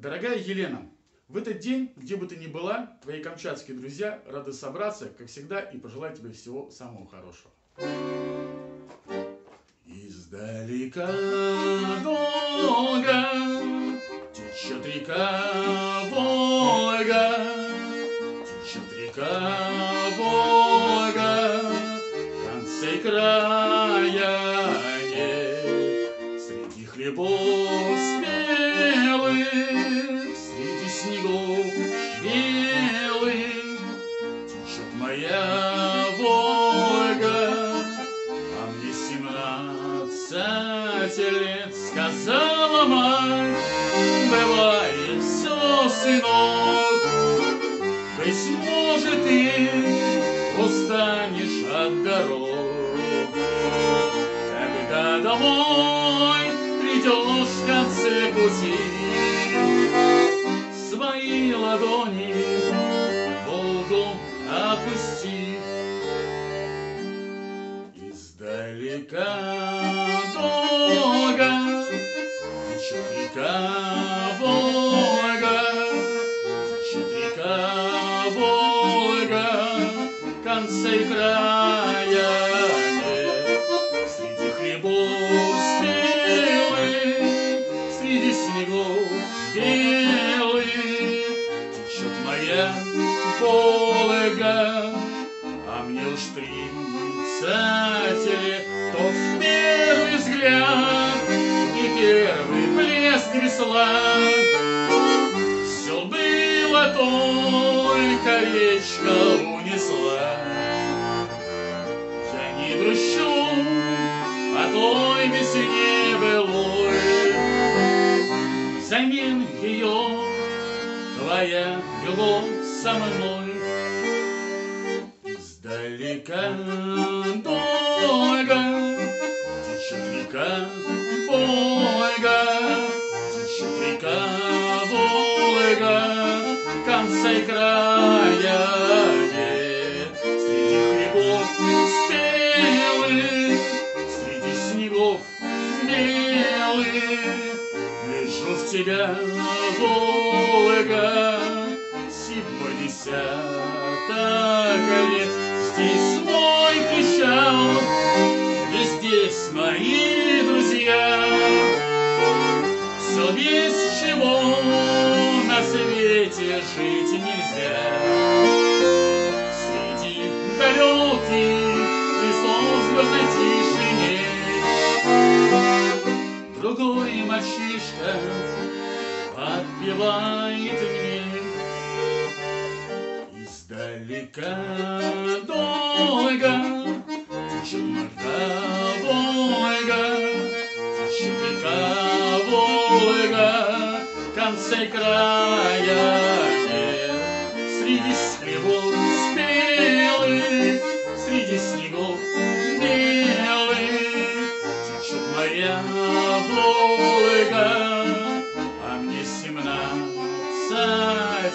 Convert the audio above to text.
Дорогая Елена, в этот день, где бы ты ни была, твои камчатские друзья рады собраться, как всегда, и пожелать тебе всего самого хорошего. Издалека долго течет река Волга, течет река Волга, и края нет, среди хлебов лет сказала мать, бывает все, сынок, быть может ты устанешь от дорог, когда домой придешь в конце пути, свои ладони в Волгу опусти. Издалека конца и края. Среди хлебов спелых, среди снегов белых течет моя Волга, а мне уж тридцать лет, тот в первый взгляд и первый блеск весла. Все было только речка унесла. Я не грущу о той весне былой, Взамен ее твоя любовь со мной. Издалека долго течет река Волга, тебя, Волга, Сибо десяток лет. Здесь мой причал, и здесь мои мальчишка подпевает мне Издалека долго течет Волга,